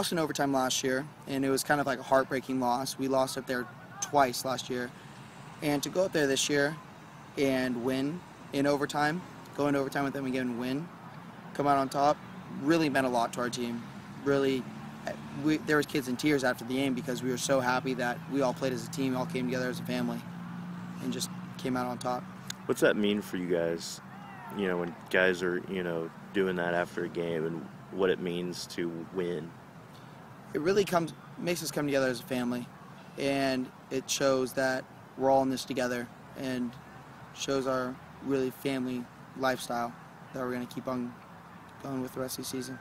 lost in overtime last year, and it was kind of like a heartbreaking loss. We lost up there twice last year, and to go up there this year and win in overtime, go in overtime with them again win, come out on top, really meant a lot to our team. Really, we, there was kids in tears after the game because we were so happy that we all played as a team, all came together as a family, and just came out on top. What's that mean for you guys? You know, when guys are you know doing that after a game, and what it means to win. It really comes makes us come together as a family, and it shows that we're all in this together, and shows our really family lifestyle that we're going to keep on going with the rest of the season.